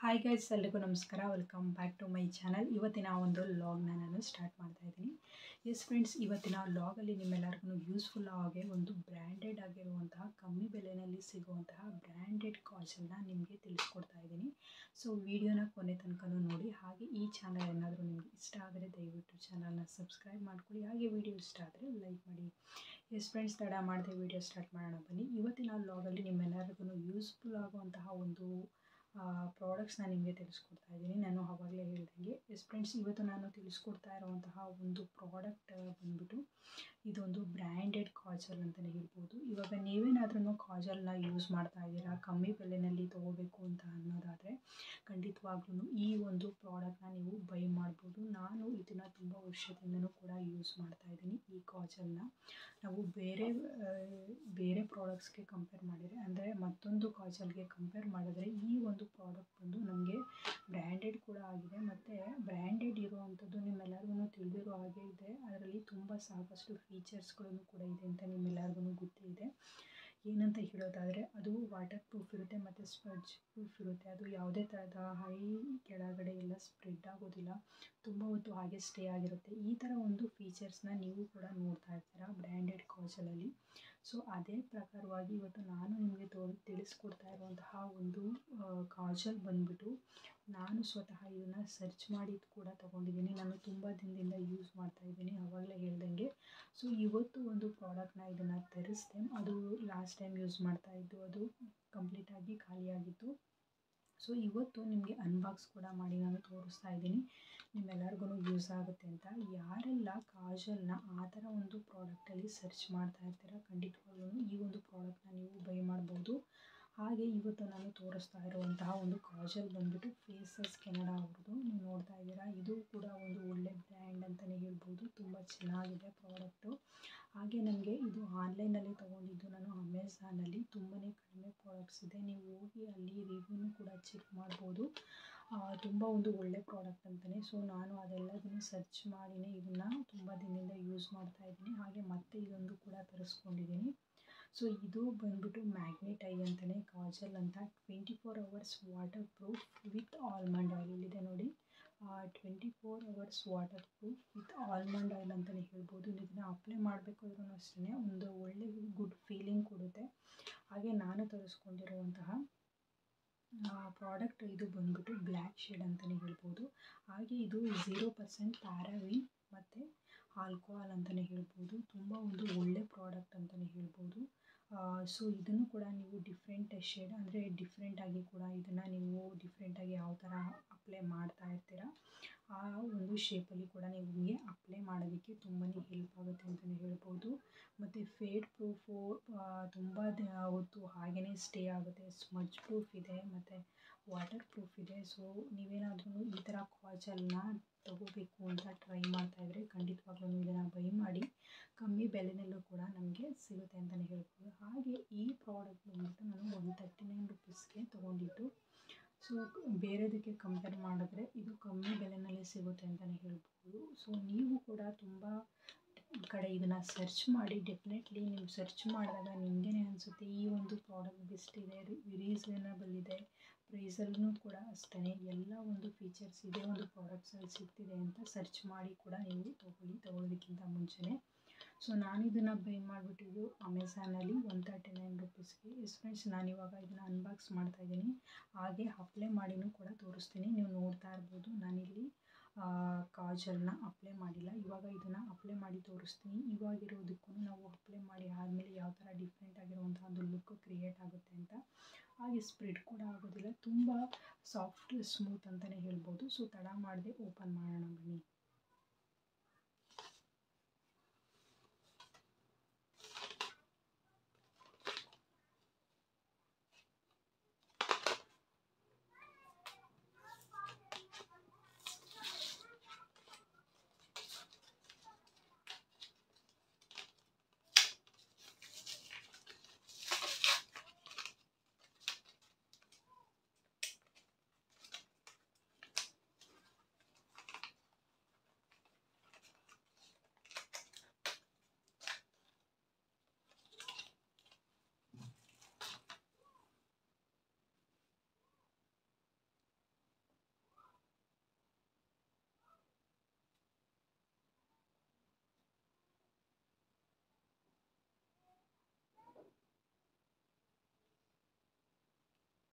Hi guys ಎಲ್ರಿಗೂ ನಮಸ್ಕಾರ. Welcome back to my channel ಇವತ್ತಿನ ಒಂದು ಲಾಗ್ನ ನಾನು ಸ್ಟಾರ್ಟ್ ಮಾಡ್ತಾ ಇದ್ದೀನಿ. ಎಸ್ ಫ್ರೆಂಡ್ಸ್ ಇವತ್ತಿನ ಲಾಗಲ್ಲಿ ನಿಮ್ಮೆಲ್ಲರಿಗೂ ಯೂಸ್ಫುಲ್ ಆಗಿ ಒಂದು ಬ್ರ್ಯಾಂಡೆಡ್ ಆಗಿರುವಂತಹ ಕಮ್ಮಿ ಬೆಲೆಯಲ್ಲಿ ಸಿಗುವಂತಹ ಬ್ರ್ಯಾಂಡೆಡ್ ಕಾಜಲ್ನ ನಿಮಗೆ ತಿಳಿಸ್ಕೊಡ್ತಾ ಇದ್ದೀನಿ. ಸೊ ವಿಡಿಯೋನ ಕೊನೆ ತನಕ ನೋಡಿ. ಹಾಗೆ ಈ ಚಾನಲ್ ಏನಾದರೂ ನಿಮಗೆ ಇಷ್ಟ ಆದರೆ ದಯವಿಟ್ಟು ಚಾನಲ್ನ ಸಬ್ಸ್ಕ್ರೈಬ್ ಮಾಡ್ಕೊಳ್ಳಿ. ಹಾಗೆ ವಿಡಿಯೋ ಇಷ್ಟ ಆದರೆ ಲೈಕ್ ಮಾಡಿ. ಎಸ್ ಫ್ರೆಂಡ್ಸ್ ತಡ ಮಾಡದೆ ವಿಡಿಯೋ ಸ್ಟಾರ್ಟ್ ಮಾಡೋಣ ಬನ್ನಿ. ಇವತ್ತಿನ ಲಾಗಲ್ಲಿ ನಿಮ್ಮೆಲ್ಲರಿಗೂ ಯೂಸ್ಫುಲ್ ಆಗುವಂತಹ ಒಂದು ಪ್ರಾಡಕ್ಟ್ಸ್ನ ನಿಮಗೆ ತಿಳಿಸ್ಕೊಡ್ತಾ ಇದ್ದೀನಿ. ನಾನು ಆವಾಗಲೇ ಹೇಳ್ದಂಗೆ ಎಸ್ ಫ್ರೆಂಡ್ಸ್ ಇವತ್ತು ನಾನು ತಿಳಿಸ್ಕೊಡ್ತಾ ಇರುವಂತಹ ಒಂದು ಪ್ರಾಡಕ್ಟ್ ಬಂದ್ಬಿಟ್ಟು ಇದೊಂದು ಬ್ರ್ಯಾಂಡೆಡ್ ಕಾಜಲ್ ಅಂತಲೇ ಹೇಳ್ಬೋದು. ಇವಾಗ ನೀವೇನಾದ್ರೂ ಕಾಜಲ್ನ ಯೂಸ್ ಮಾಡ್ತಾ ಇದ್ದೀರಾ, ಕಮ್ಮಿ ಬೆಲೆಯಲ್ಲಿ ತೊಗೋಬೇಕು ಅಂತ ಅನ್ನೋದಾದರೆ ಖಂಡಿತವಾಗ್ಲೂ ಈ ಒಂದು ಪ್ರಾಡಕ್ಟ್ನ ನೀವು ಬೈ ಮಾಡ್ಬೋದು. ನಾನು ಇದನ್ನು ತುಂಬ ವರ್ಷದಿಂದನೂ ಕೂಡ ಯೂಸ್ ಮಾಡ್ತಾ ಇದ್ದೀನಿ ಈ ಕಾಜಲನ್ನ ನಾವು ಬೇರೆ ಬೇರೆ ಪ್ರಾಡಕ್ಟ್ಸ್ಗೆ ಕಂಪೇರ್ ಮಾಡಿದರೆ, ಅಂದರೆ ಮತ್ತೊಂದು ಕಾಜಲ್ಗೆ ಕಂಪೇರ್ ಮಾಡಿದ್ರೆ ಈ ಒಂದು ಪ್ರಾಡಕ್ಟ್ ಬಂದು ನಮಗೆ ಬ್ರ್ಯಾಂಡೆಡ್ ಕೂಡ ಆಗಿದೆ. ಮತ್ತು ಬ್ರ್ಯಾಂಡೆಡ್ ಇರುವಂಥದ್ದು ನಿಮ್ಮೆಲ್ಲರಿಗೂ ತಿಳಿದಿರೋ ಹಾಗೆ ಇದೆ. ಅದರಲ್ಲಿ ತುಂಬ ಸಾಕಷ್ಟು ಫೀಚರ್ಸ್ಗಳನ್ನು ಕೂಡ ಇದೆ ಅಂತ ನಿಮ್ಮೆಲ್ಲರಿಗೂ ಗೊತ್ತೇ ಇದೆ ಏನಂತ ಹೇಳೋದಾದರೆ, ಅದು ವಾಟರ್ ಪ್ರೂಫ್ ಇರುತ್ತೆ ಮತ್ತು ಸ್ಪಡ್ಜ್ ಪ್ರೂಫ್ ಇರುತ್ತೆ. ಅದು ಯಾವುದೇ ಥರದ ಹೈ ಕೆಳಗಡೆ ಎಲ್ಲ ಸ್ಪ್ರೆಡ್ ಆಗೋದಿಲ್ಲ. ತುಂಬ ಹೊತ್ತು ಹಾಗೆ ಸ್ಟೇ ಆಗಿರುತ್ತೆ. ಈ ಥರ ಒಂದು ಫೀಚರ್ಸ್ನ ನೀವು ಕೂಡ ನೋಡ್ತಾ ಇರ್ತೀರಾ ಬ್ರ್ಯಾಂಡೆಡ್ ಕಾಜಲಲ್ಲಿ ಸೊ ಅದೇ ಪ್ರಕಾರವಾಗಿ ಇವತ್ತು ನಾನು ನಿಮಗೆ ತೋ, ತಿಳಿಸ್ಕೊಡ್ತಾ ಇರುವಂತಹ ಒಂದು ಕಾಜಲ್ ಬಂದ್ಬಿಟ್ಟು ನಾನು ಸ್ವತಃ ಇದನ್ನು ಸರ್ಚ್ ಮಾಡಿ ಕೂಡ ತೊಗೊಂಡಿದ್ದೀನಿ. ನಾನು ತುಂಬ ದಿನದಿಂದ ಯೂಸ್ ಮಾಡ್ತಾ ಇದ್ದೀನಿ ಆವಾಗಲೇ ಹೇಳ್ದಂಗೆ. ಸೊ ಇವತ್ತು ಒಂದು ಪ್ರಾಡಕ್ಟ್ನ ಇದನ್ನು ತರಿಸ್ದೆ. ಅದು ಲಾಸ್ಟ್ ಟೈಮ್ ಯೂಸ್ ಮಾಡ್ತಾ ಇದ್ದು ಅದು ಕಂಪ್ಲೀಟಾಗಿ ಖಾಲಿಯಾಗಿತ್ತು. ಸೊ ಇವತ್ತು ನಿಮಗೆ ಅನ್ಬಾಕ್ಸ್ ಕೂಡ ಮಾಡಿ ನಾನು ತೋರಿಸ್ತಾ ಇದ್ದೀನಿ. ನಿಮ್ಮೆಲ್ಲರಿಗೂ ಯೂಸ್ ಆಗುತ್ತೆ ಅಂತ. ಯಾರೆಲ್ಲ ಕಾಜಲ್ನ ಆ ಥರ ಒಂದು ಪ್ರಾಡಕ್ಟಲ್ಲಿ ಸರ್ಚ್ ಮಾಡ್ತಾ ಇರ್ತೀರ, ಖಂಡಿತವಾಗ್ಲೂ ಈ ಒಂದು ಪ್ರಾಡಕ್ಟ್ನ ನೀವು ಬೈ ಮಾಡ್ಬೋದು. ಹಾಗೆ ಇವತ್ತು ನಾನು ತೋರಿಸ್ತಾ ಇರುವಂತಹ ಒಂದು ಕಾಜಲ್ ಬಂದುಬಿಟ್ಟು ಫೇಸಸ್ ಕೆನಡಾ ಅವ್ರದ್ದು. ನೀವು ನೋಡ್ತಾ ಇದ್ದೀರಾ, ಇದು ಕೂಡ ಒಂದು ಒಳ್ಳೆ ಬ್ರ್ಯಾಂಡ್ ಅಂತಲೇ ಹೇಳ್ಬೋದು. ತುಂಬ ಚೆನ್ನಾಗಿದೆ ಪ್ರಾಡಕ್ಟು ಹಾಗೆ ನನಗೆ ಇದು ಆನ್ಲೈನಲ್ಲಿ ತೊಗೊಂಡಿದ್ದು ನಾನು ಅಮೆಝಾನಲ್ಲಿ ತುಂಬಾ ಕಡಿಮೆ ಪ್ರಾಡಕ್ಟ್ಸ್ ಇದೆ. ನೀವು ಹೋಗಿ ಅಲ್ಲಿ ರಿವ್ಯೂನು ಕೂಡ ಚೆಕ್ ಮಾಡ್ಬೋದು. ತುಂಬ ಒಂದು ಒಳ್ಳೆ ಪ್ರಾಡಕ್ಟ್ ಅಂತಲೇ ಸೊ, ನಾನು ಅದೆಲ್ಲದನ್ನು ಸರ್ಚ್ ಮಾಡಿನೇ ಇದನ್ನು ತುಂಬ ದಿನದಿಂದ ಯೂಸ್ ಮಾಡ್ತಾ ಇದ್ದೀನಿ. ಹಾಗೆ ಮತ್ತೆ ಇದೊಂದು ಕೂಡ ತರಿಸ್ಕೊಂಡಿದ್ದೀನಿ. ಸೊ, ಇದು ಬಂದ್ಬಿಟ್ಟು ಮ್ಯಾಗ್ನೆಟ್ ಐ ಅಂತಲೇ ಕಾಜಲ್ ಅಂತ. Twenty four hours waterproof with almond oil ಇಲ್ಲಿದೆ ನೋಡಿ. Twenty four hours waterproof with almond oil ಅಂತಲೇ ಹೇಳ್ಬೋದು. ಅಪ್ಲೈ ಮಾಡಬೇಕಾದ್ರೂ ಅಷ್ಟೇ ಒಂದು ಒಳ್ಳೆ ಗುಡ್ ಫೀಲಿಂಗ್ ಕೊಡುತ್ತೆ. ಹಾಗೆ ನಾನು ತರಿಸ್ಕೊಂಡಿರುವಂತಹ ಪ್ರಾಡಕ್ಟ್ ಇದು ಬಂದ್ಬಿಟ್ಟು ಬ್ಲ್ಯಾಕ್ ಶೇಡ್ ಅಂತಲೇ ಹೇಳ್ಬೋದು. ಹಾಗೆ ಇದು ಝೀರೋ ಪರ್ಸೆಂಟ್ ಪ್ಯಾರಾವಿನ್ ಮತ್ತು ಆಲ್ಕೋಹಾಲ್ ಅಂತಲೇ ಹೇಳ್ಬೋದು. ತುಂಬ ಒಂದು ಒಳ್ಳೆ ಪ್ರಾಡಕ್ಟ್ ಅಂತಲೇ ಹೇಳ್ಬೋದು. ಸೊ ಇದನ್ನು ಕೂಡ ನೀವು ಡಿಫ್ರೆಂಟ್ ಶೇಡ್ ಅಂದರೆ ಡಿಫ್ರೆಂಟಾಗಿ ಕೂಡ ಇದನ್ನು ನೀವು ಡಿಫ್ರೆಂಟಾಗಿ ಯಾವ ಥರ ಅಪ್ಲೈ ಮಾಡ್ತಾ ಇರ್ತೀರ, ಆ ಒಂದು ಶೇಪಲ್ಲಿ ಕೂಡ ನಿಮಗೆ ಅಪ್ಲೈ ಮಾಡೋದಕ್ಕೆ ತುಂಬಾ ಹೆಲ್ಪ್ ಆಗುತ್ತೆ ಅಂತಲೇ ಹೇಳ್ಬೋದು. ಮತ್ತು ಫೇಡ್ ಪ್ರೂಫು ತುಂಬ ಹೊತ್ತು ಹಾಗೆಯೇ ಸ್ಟೇ ಆಗುತ್ತೆ ಸ್ಮಜ್ ಪ್ರೂಫ್ ಇದೆ, ಮತ್ತು ವಾಟರ್ ಪ್ರೂಫ್ ಇದೆ. ಸೊ ನೀವೇನಾದ್ರೂ ಈ ಥರ ಕಾಜಲ್ನ ತಗೋಬೇಕು ಅಂತ ಟ್ರೈ ಮಾಡ್ತಾ ಇದ್ರೆ ಖಂಡಿತವಾಗ್ಲೂ ಇದನ್ನು ಬೈ ಮಾಡಿ, ಕಮ್ಮಿ ಬೆಲೆನಲ್ಲೂ ಕೂಡ ನಮಗೆ ಸಿಗುತ್ತೆ ಅಂತಲೇ ಹೇಳ್ಬೋದು. ಹಾಗೆ ಈ ಪ್ರಾಡಕ್ಟ್ ಬಂದ್ಬಿಟ್ಟು ನಾನು ಒನ್ ತರ್ಟಿ ನೈನ್ ರುಪೀಸ್ಗೆ ತೊಗೊಂಡಿದ್ದು. ಸೊ ಬೇರೆದಕ್ಕೆ ಕಂಪೇರ್ ಮಾಡಿದ್ರೆ ಇದು ಕಮ್ಮಿ ಬೆಲೆನಲ್ಲಿ ಸಿಗುತ್ತೆ ಅಂತಲೇ ಹೇಳ್ಬೋದು. ಸೊ ನೀವು ಕೂಡ ತುಂಬ ಕಡೆ ಇದನ್ನು ಸರ್ಚ್ ಮಾಡಿ ಡೆಫಿನೆಟ್ಲಿ ನೀವು ಸರ್ಚ್ ಮಾಡಿದಾಗ ನಿಮಗೇನೆ ಅನಿಸುತ್ತೆ, ಈ ಒಂದು ಪ್ರಾಡಕ್ಟ್ ಬೆಸ್ಟ್ ಇದೆ ರೀಸನಬಲ್ ಇದೆ. ಪ್ರೈಸಲ್ಲೂ ಕೂಡ ಅಷ್ಟೇ ಎಲ್ಲ ಒಂದು ಫೀಚರ್ಸ್ ಇದೆ, ಒಂದು ಪ್ರಾಡಕ್ಟ್ಸಲ್ಲಿ ಸಿಗ್ತಿದೆ ಅಂತ ಸರ್ಚ್ ಮಾಡಿ ಕೂಡ ನೀವು ತೊಗೊಳ್ಳಿ, ತೊಗೊಳ್ಳೋದಕ್ಕಿಂತ ಮುಂಚೆನೆ. ಸೊ ನಾನು ಇದನ್ನು ಬೈ ಮಾಡಿಬಿಟ್ಟಿದ್ದು ಅಮೆಝಾನಲ್ಲಿ ಒನ್ ತರ್ಟಿ ನೈನ್ ರುಪೀಸ್ಗೆ ಎಸ್ ಫ್ರೆಂಡ್ಸ್ ನಾನು ಇವಾಗ ಇದನ್ನು ಅನ್ಬಾಕ್ಸ್ ಮಾಡ್ತಾಯಿದ್ದೀನಿ ಹಾಗೆ ಅಪ್ಲೈ ಮಾಡಿನೂ ಕೂಡ ತೋರಿಸ್ತೀನಿ. ನೀವು ನೋಡ್ತಾ ಇರ್ಬೋದು. ನಾನಿಲ್ಲಿ ಕಾಜಲ್ನ ಅಪ್ಲೈ ಮಾಡಿಲ್ಲ. ಇವಾಗ ಇದನ್ನು ಅಪ್ಲೈ ಮಾಡಿ ತೋರಿಸ್ತೀನಿ. ಇವಾಗಿರೋದಕ್ಕೂ ನಾವು ಅಪ್ಲೈ ಮಾಡಿ ಆದಮೇಲೆ ಯಾವ ಥರ ಡಿಫ್ರೆಂಟ್ ಆಗಿರುವಂಥ ಒಂದು ಲುಕ್ ಕ್ರಿಯೇಟ್ ಆಗುತ್ತೆ ಅಂತ. ಹಾಗೆ ಸ್ಪ್ರೆಡ್ ಕೂಡ ಆಗೋದಿಲ್ಲ. ತುಂಬ ಸಾಫ್ಟ್ ಸ್ಮೂತ್ ಅಂತಲೇ ಹೇಳ್ಬೋದು. ಸೊ ತಡ ಮಾಡದೆ ಓಪನ್ ಮಾಡೋಣ ಬನ್ನಿ.